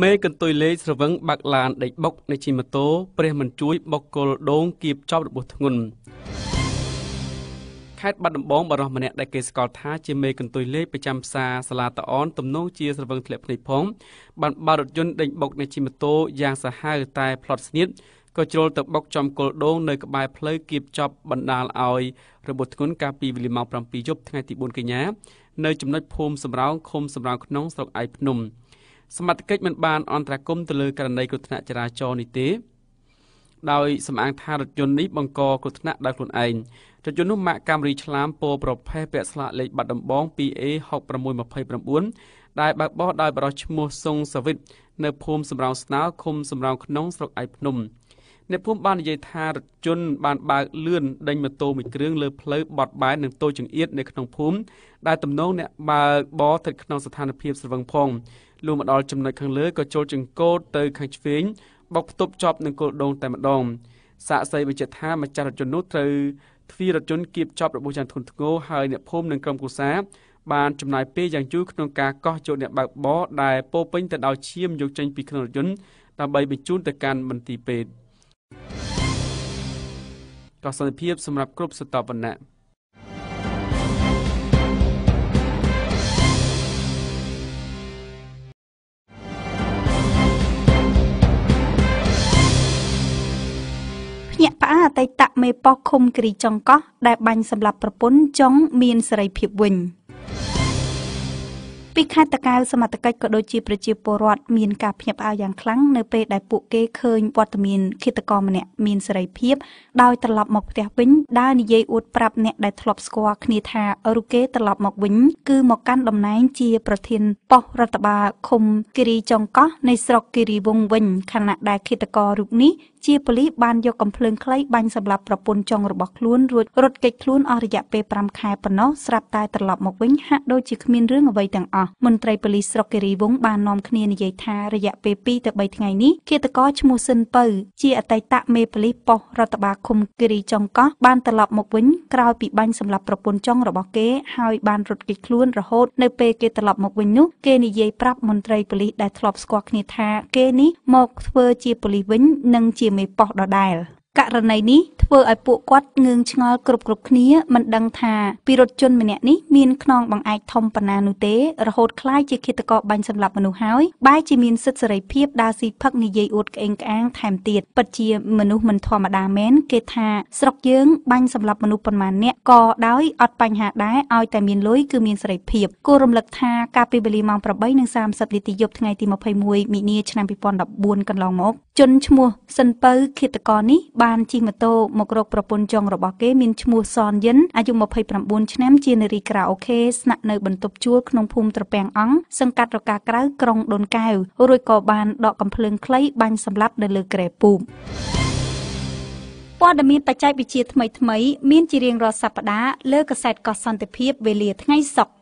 មេកន្ទុយលេខស្រវឹងបាក់ឡានដេកបុកនៃជិះម៉ូតូព្រះមិនជួយបុកគលដងគៀបចប់របួសធ្ងន់ខេត្តបាត់ដំបងបរិសម្នាក់ដែលគេស្គាល់ថាជាមេកន្ទុយលេខប្រចាំផ្សារសាឡាតអនទំនងជាស្រវឹងធ្លាក់ភ្នែកផងបានបើរថយន្តដេញបុកនៃជិះម៉ូតូយ៉ាងសាហាវតែផ្លត់ស្នៀតក៏ជ្រុលទៅបុកចំគល់ដងនៅក្បែរផ្លូវគៀបចប់បណ្ដាលឲ្យរបួសធ្ងន់កាលពីវេលាម៉ោង7យប់ថ្ងៃទី4កញ្ញានៅចំណុចភូមិសំរោងឃុំសំរោងក្នុងស្រុកឯកភ្នំ សមត្ថកិច្ចមិនបានអន្តរាគមន៍ទៅលើករណីគ្រោះថ្នាក់ចរាចរណ៍នេះទេដោយសំអាងថារថយន្តនេះបង្កគ្រោះថ្នាក់ដោយខ្លួនឯងរថយន្តនោះម៉ាកកាមរីឆ្លាមពណ៌ប្រផេះពាក់ស្លាកលេខបាត់ដំបង 2A6629 ដែលបើកបោះដោយបរិសឈ្មោះសុងសាវិតនៅភូមិសំរោងស្នោឃុំសំរោងក្នុងស្រុកឯកភ្នំ អ្នកភូមិបាននិយាយថារថយន្តបានបើកលឿនដេញម៉ូតូមួយគ្រឿងលើផ្លូវបត់បែននិងតូចចង្អៀតនៅក្នុងភូមិដែលទំនងអ្នកបើកបរស្ថិតក្នុងស្ថានភាពស្រវឹងផងលុះមកដល់ចំណុចខាងលើក៏ចូលចង្កូតទៅខាងឆ្វេងបោកផ្ទប់ជាប់នឹងគល់ដងតែម្ដងសាកសីបញ្ជាក់ថាម្ចាស់រថយន្តនោះត្រូវទ្វាររថយន្តគៀបជាប់របួសយ៉ាងធ្ងន់ធ្ងរហើយអ្នកភូមិនិងក្រុមគូសាបានចំណាយពេលយ៉ាងយូរក្នុងការកោះយកអ្នកបើកបរដែលពោពេញទៅដោយឈាមយកចេញពីក្នុងរថយន្តដើម្បីបញ្ជូនទៅកាន់មន្ទីរពេទ្យ កសន្តិភាពសម្រាប់គ្រប់សតវណ្ណៈញាក់ផ្អើអតីតមេប៉ុស្តិ៍ឃុំគិរីចុងកោះដែលបាញ់សម្លាប់ប្រពន្ធចុងមានសេរីភាពវិញ។ ពីខេត្តតកែវសមត្ថកិច្ចក៏ដូចជាប្រជាពលរដ្ឋមានការភ្ញាក់ផ្អើលយ៉ាងខ្លាំងនៅពេលដែលពួកគេឃើញវត្តមានឃាតករម្នាក់មានសេរីភាពដោយត្រឡប់មកផ្ទះវិញដើរនិយាយអួតប្រាប់អ្នកដែលធ្លាប់ស្គាល់គ្នាថារូគេត្រឡប់មកវិញគឺមកកាន់តំណែងជាប្រធានប៉ុស្តិ៍រដ្ឋបាលឃុំគិរីចុងកោះនៃស្រុកគិរីវង្សវិញខណៈដែលឃាតកររូបនេះជាប៉ូលីសបានយកកំភ្លើងខ្លីបាញ់សម្លាប់ប្រពន្ធចុងរបស់ខ្លួនរួចរត់គេចខ្លួនអស់រយៈពេល5ខែប៉ុណ្ណោះស្រាប់តែត្រឡប់មកវិញហាក់ដូចជាគ្មានរឿងអ្វីទាំងអស់មន្ត្រីប៉ូលីសស្រុកគិរីវង្សបាននាំគ្នានិយាយថារយៈពេល2ទៅ3ថ្ងៃនេះឃាតករឈ្មោះស៊ិនពៅជាអតីតមេប៉ូលីសប៉ុស្តិ៍រដ្ឋបាលឃុំគិរីចុងកោះបានត្រឡប់មកវិញក្រោយពីបាញ់សម្លាប់ប្រពន្ធចុងរបស់គេហើយបានរត់គេចខ្លួនរហូតនៅពេលគេត្រឡប់មកវិញនោះគេនិយាយប្រាប់មន្ត្រីប៉ូលីសដែលធ្លាប់ស្គាល់គ្នាថា គេនេះមកធ្វើជាប៉ូលីសវិញនិងជាមេប៉ុស្តិ៍ដដែល ករណីនេះធ្វើឲ្យពួកគាត់ងឿងឆ្ងល់គ្រប់គ្រប់គ្នាមិនដឹងថាពីរតជនម្នាក់នេះមានខ្នងបង្អែកធំប៉ុណ្ណានោះទេរហូតខ្លាយជាឃាតករបាញ់សម្លាប់មនុស្សហើយបែរជាមានសិទ្ធិសេរីភាពដើរស៊ីផឹកនិយាយអួតក្អេងក្អាងថែមទៀតពិតជាមនុស្សមិនធម្មតាមែនគេថាស្រុកយើងបាញ់សម្លាប់មនុស្សប៉ុន្មានអ្នកក៏ដោយអត់បញ្ហាដែរឲ្យតែមានលុយគឺមានសេរីភាពគួររំលឹកថាកាលពីវេលាម៉ោង8:30នាទីយប់ថ្ងៃទី21មីនាឆ្នាំ2014កន្លងមកជនឈ្មោះសិនពៅឃាតករនេះបានជិះម៉ូតូមករកប្រពន្ធចុងរបស់គេមានឈ្មោះសនយិនអាយុ29ឆ្នាំជានារីក្រៅអូខេស្នាក់នៅបន្ទប់ជួលក្នុងភូមិត្រពាំងអង្គសង្កាត់រកាក្រៅក្រុងដូនកែវរួចក៏បានដកកំភ្លើងខ្លីបាញ់សម្លាប់នៅលើគ្រែពូកព័ត៌មានបច្ចេកវិទ្យាថ្មីៗមានជារៀងរាល់សប្តាហ៍លើកាសែតកោះសន្តិភាពវេលាថ្ងៃសុក្រ